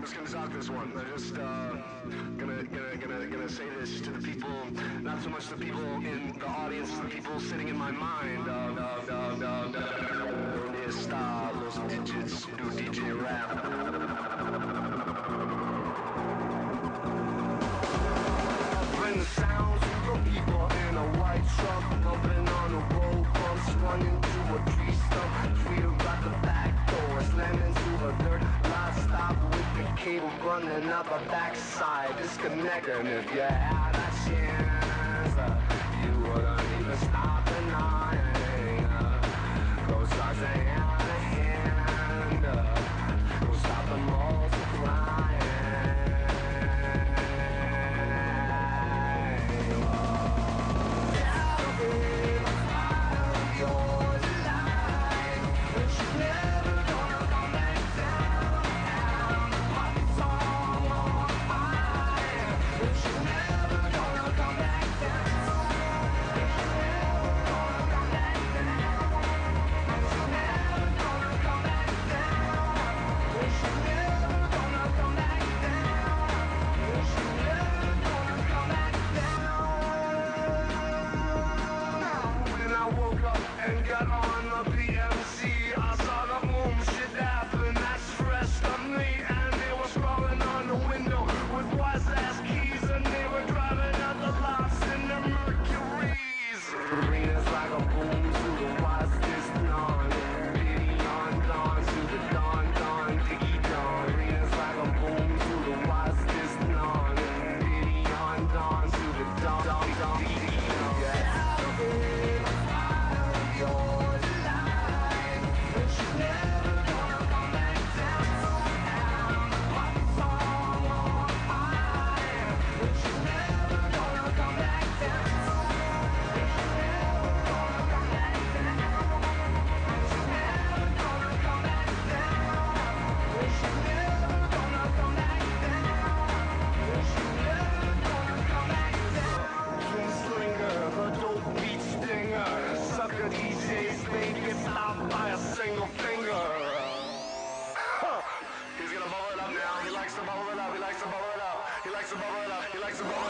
I'm just gonna talk this one. I'm just uh, gonna, gonna, gonna, gonna say this to the people, not so much the people in the audience, the people sitting in my mind. Uh, uh, cable running out the backside, disconnect, if you had a chance, your DJ's name it stopped by a single finger. He's gonna bubble it up now. He likes to bubble it up. He likes to bubble it up. He likes to bubble it up. He likes to bubble it up.